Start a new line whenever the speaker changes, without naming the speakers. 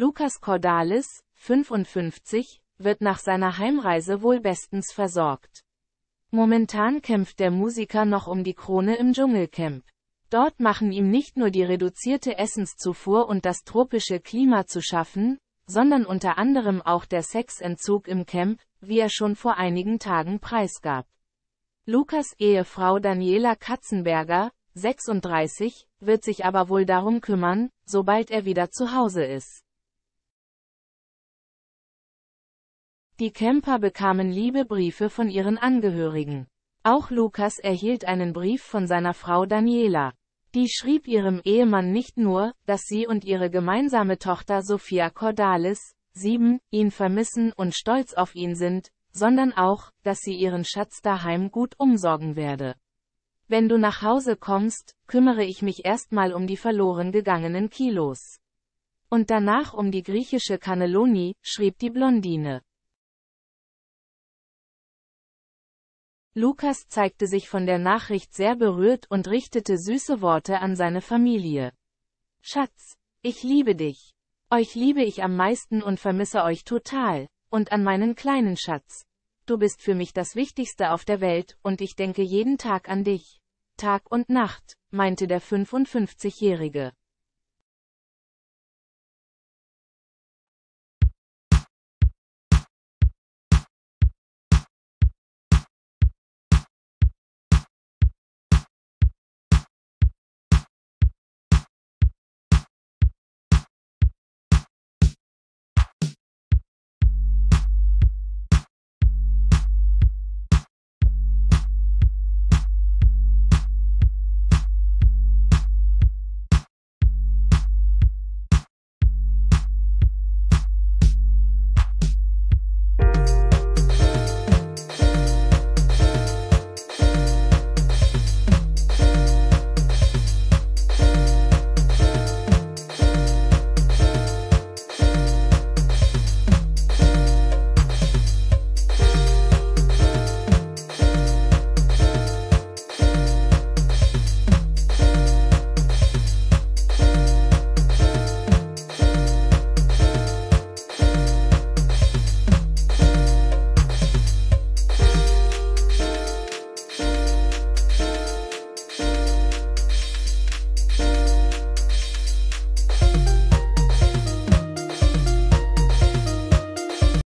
Lukas Cordalis, 55, wird nach seiner Heimreise wohl bestens versorgt. Momentan kämpft der Musiker noch um die Krone im Dschungelcamp. Dort machen ihm nicht nur die reduzierte Essenszufuhr und das tropische Klima zu schaffen, sondern unter anderem auch der Sexentzug im Camp, wie er schon vor einigen Tagen preisgab. Lukas Ehefrau Daniela Katzenberger, 36, wird sich aber wohl darum kümmern, sobald er wieder zu Hause ist. Die Camper bekamen liebe Briefe von ihren Angehörigen. Auch Lukas erhielt einen Brief von seiner Frau Daniela. Die schrieb ihrem Ehemann nicht nur, dass sie und ihre gemeinsame Tochter Sophia Cordalis, 7, ihn vermissen und stolz auf ihn sind, sondern auch, dass sie ihren Schatz daheim gut umsorgen werde. Wenn du nach Hause kommst, kümmere ich mich erstmal um die verloren gegangenen Kilos. Und danach um die griechische Cannelloni, schrieb die Blondine. Lukas zeigte sich von der Nachricht sehr berührt und richtete süße Worte an seine Familie. Schatz, ich liebe dich. Euch liebe ich am meisten und vermisse euch total, und an meinen kleinen Schatz. Du bist für mich das Wichtigste auf der Welt, und ich denke jeden Tag an dich. Tag und Nacht, meinte der 55-Jährige.